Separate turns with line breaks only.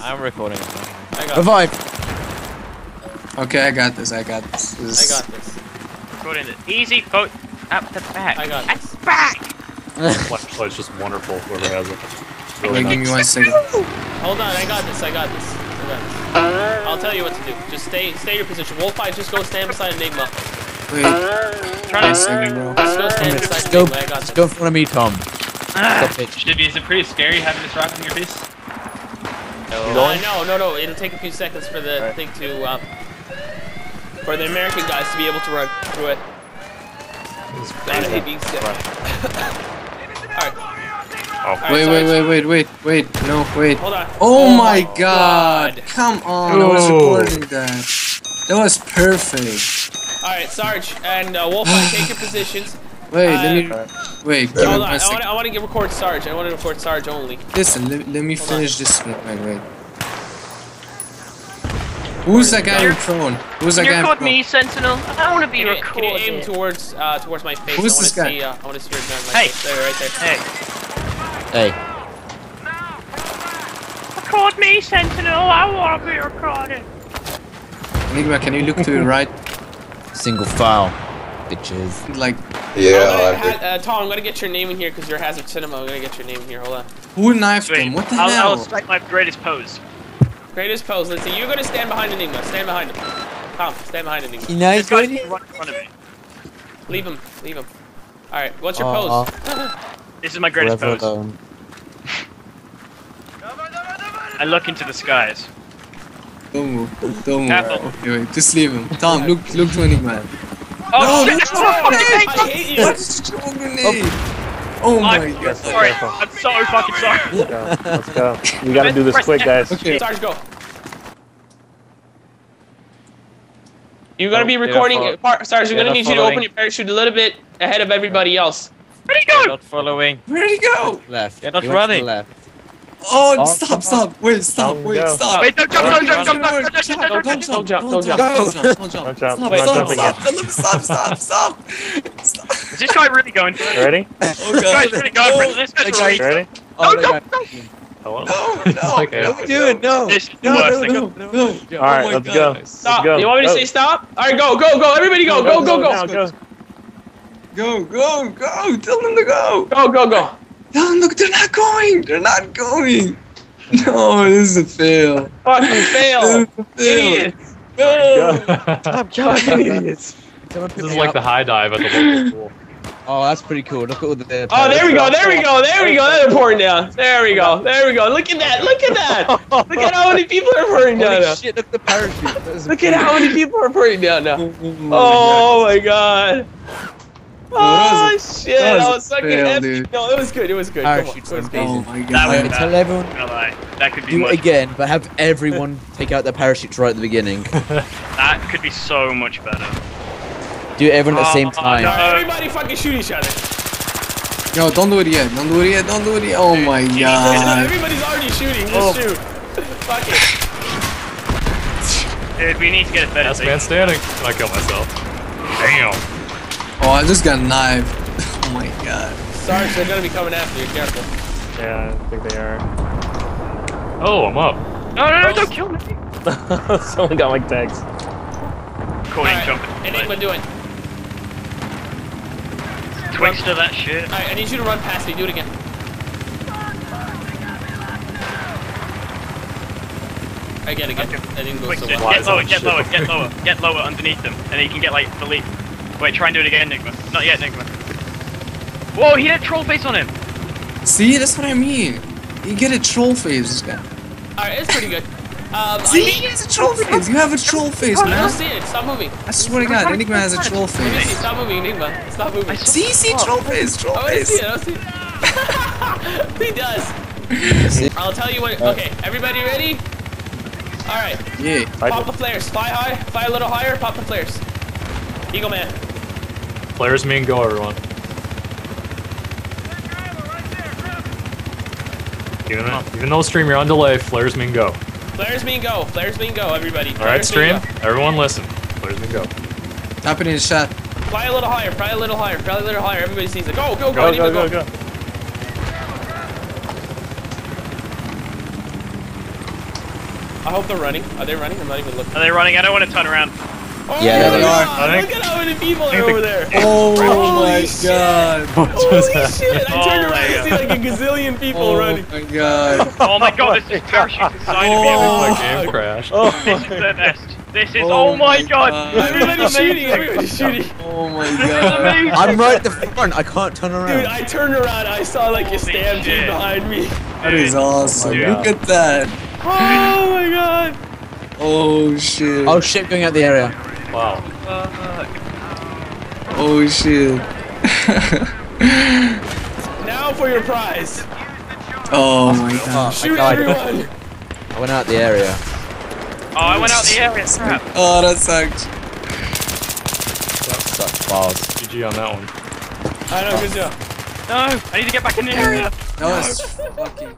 I'm recording.
I got
Revive.
Uh, okay, I got this. I got this.
I got this.
Recording it. Easy foot up the back.
I got
At
this.
the back.
Flashlight's just wonderful. Whoever has it. Really
Wait, give me one second.
Hold on, I got this. I got this. I got this. Uh. I'll tell you what to do. Just stay, stay your position. Wolf Wolfeye, just go stand beside Enigma.
Wait, uh.
Trying
one
to.
second, bro.
Just go stand beside
go,
Enigma. I got
just
this.
go in front of me, Tom.
Ah,
Stop it.
Should be, is it pretty scary having this rock in your face?
Uh, no, no, no. It'll take a few seconds for the thing to, um, for the American guys to be able to run through it. God, I hate being scared. Alright,
Oh,
Wait, wait, wait, wait, wait, wait. No, wait.
hold on.
Oh my god! Come on, I was
Oh.
recording that. That was perfect.
Alright, Sarge and uh, Wolfeye, take your positions.
Wait,
Uh,
let me. Wait, give
Hold on, I want,
second.
I want to get record Sarge. I want to record Sarge only.
Listen, let, let me
Hold on.
finish this. Wait, wait, wait. Who's that guy in prone? Who's that
you
guy in
record
prone?
me, Sentinel. I want to be
Can you, can you aim towards uh, towards my face?
Who's this guy?
see. Uh, I want to see your gun. Like
Hey.
There, right there.
Hey,
Hey.
record me, Sentinel. I want to be recorded.
Enigma, can you look to the right?
Single file. Bitches.
Like,
Yeah,
I'm gonna,
did.
ha- uh, Tom, I'm gonna get your name in here because you're Hazard Cinema. I'm gonna get your name in here. Hold on.
who knifed
Wait,
him? What the
I'll,
hell?
I'll strike my greatest pose.
Greatest pose. Let's see. You're gonna stand behind Enigma. Stand behind him. Tom, stand behind Enigma.
You know,
This guy's right in front of me.
Leave him. Leave him. All right. What's your
Aw.
pose?
This is my greatest pose.
alone.
I look into the skies.
Don't move. Don't move.
Careful.
Okay, wait, just leave him. Tom, look, look to Enigma.
Oh,
No,
shit!
that's
that's not fucking thing!
I hate you.
What's the grenade? Oh my
I'm
god.
sorry. I'm so fucking sorry.
let's go. Let's go. We gotta do this quick, guys.
Okay.
Sarge, go. You're gonna
Oh,
be recording.
follow-
Par- Sarge, we're
you're
gonna
not
need you to open your parachute a little bit ahead of everybody else.
Where'd he go?
Not following.
Where'd he go?
Left. You're not he running. Left.
Oh,
Oh,
stop, stop. Wait, stop,
Down,
wait,
go.
stop.
Wait, don't jump, don't jump, jump,
Don't
jump, jump, jump, jump,
Don't
jump,
jump, don't jump.
Don't jump, don't jump.
Don't jump.
Stop,
Wait,
stop,
jumping
stop, stop, stop, stop, stop. Stop.
Is this guy really going for it?
Ready?
Oh
This guy's really going for it. This guy's
Okay.
really.
Ready?
Oh,
No,
they
no,
got-
Hello?
No, no.
Okay.
no,
Do it, no.
This is
No, no, no, no.
All right,
Oh
let's
God.
go. Let's
Stop.
go.
You want me to
Go.
say stop? All right, go, go, go. Everybody go, go, go,
Now,
go,
go.
Go, go, go. Tell them to go.
go, go, go.
Tell them, look, they're not going. They're not going. No, this is a fail.
Fucking
This
fail.
is a fail.
Idiot.
No.
Oh Stop killing idiots.
This is like
up.
the high dive at the local school.
Oh, that's pretty cool. Look at all the. the
Oh, there we go, there we go, there we go. They're pouring down. There we go, there we go. Look at that, look at that. Look at how many people are pouring down
Holy
now.
shit! Look at the parachute.
Look at how many people are pouring down now.
Oh
Oh my oh god.
Oh, that
Oh
was
shit,
that was
I
a
was fucking
fail,
epic.
dude.
No, it was good, it was good. Come on,
Parachute's
it was oh good.
Oh
amazing.
my
That
god.
was
I'm tell everyone.
Not gonna lie. That could be
Do
much.
it again, but have everyone take out their parachutes right at the beginning.
That could be so much better.
Do it everyone at the same
Oh,
time.
no.
Everybody fucking shoot each other.
No, don't do it yet. Don't do it yet. Don't do it yet. Oh my god.
Everybody's already shooting, just
Oh.
shoot. Fuck it.
Dude, we need to get a better
Last man standing. I kill myself. Damn.
Oh, I just got knifed. Oh my god.
Sarge, they're gonna be coming after you, careful.
Yeah, I think they are. Oh, I'm up.
No, no, no, don't kill me.
Someone got my tags.
Coding
Alright,
jumping.
Enigma, do it.
Twixter that shit.
Alright, I need you to run past me, do it again. Again, again. That didn't go so well.
Get lower,
on
get lower, get lower, get lower underneath them, and then you can get like the leap. Wait, try and do it again, Enigma. Not yet, Enigma. Whoa, he had a troll face on him.
See, that's what I mean. You get a troll face, this guy.
Alright, it's pretty good. Um,
See,
I
he has a troll face. You have a troll face,
I don't
man.
see it. Stop moving.
I swear to God, Enigma has a troll face.
stop moving, Enigma. Stop moving.
See, see, troll face, troll
Oh, I see it. I see it. he does. I'll tell you what. Okay, everybody ready? All right.
Yeah.
Pop the flares. Fly high. Fly a little higher. Pop the flares. Eagle man.
Players me and go, everyone.
Even, oh. even though stream, you're on delay, flares mean go.
Flares mean go. Flares mean go, everybody. Alright,
stream. Everyone listen. Flares mean go.
Happening to shot.
Fly a little higher. Fly a little higher. Fly a little higher. Everybody sees it. Go, go. Go,
go, go,
go.
go. go.
I hope they're running. Are they running? I'm not even looking.
Are they running? I don't want to turn around.
Oh
Yeah,
my
they
God,
are.
Look at how many people are over there.
Oh
Holy
my
shit.
god.
Holy shit! I
Oh
turned around
my
and see like a gazillion people
Oh
running.
my god.
Oh my god, there's just parachutes inside of me.
Oh.
My
everyone.
game crashed.
This is oh oh the best. This is.
Oh
Oh, my oh
my
god.
God.
Everybody's shooting. Everybody's shooting.
Oh my
This is
god.
amazing.
I'm right at the front. I can't turn around. Dude.
I turned around. I saw like a
Holy
stampede behind me.
That is awesome.
my
Look at that.
Oh my god.
Oh shit.
Oh shit, going out the area.
Wow.
Oh shit.
Now for your prize.
oh, oh my god.
Oh, I
Shoot
died.
everyone.
I went out the area.
Oh, I went out the area. Crap.
Oh, that sucked.
That sucks balls.
GG on that one.
I know, good job.
No, I need to get back in the area.
That was fucking